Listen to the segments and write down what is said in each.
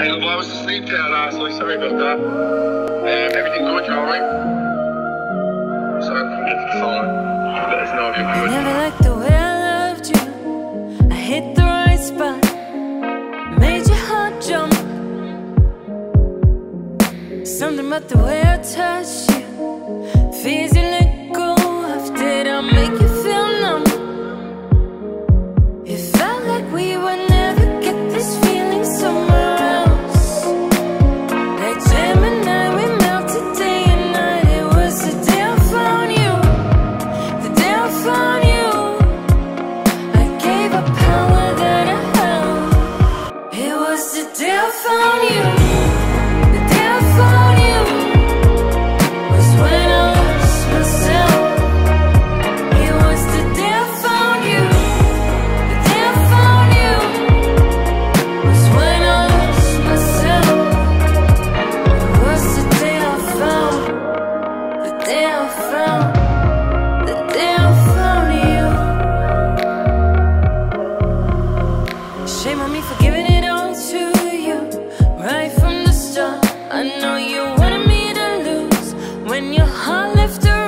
Hey, LeBlanc was asleep down, honestly. Sorry about that. Um, everything good, you alright? Sorry, I couldn't get the phone. Let us know if you're good. I never liked the way I loved you. I hit the right spot. Made your heart jump. Something about the way I touched you. I left her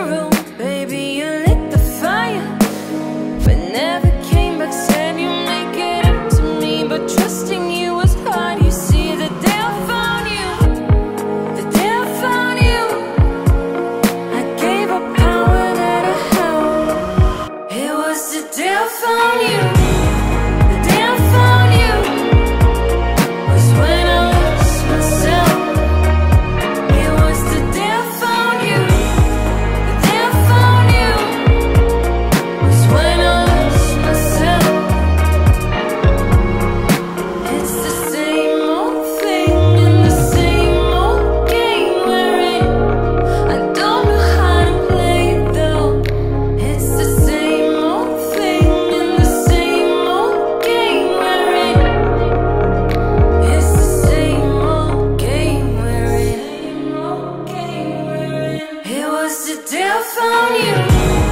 found you.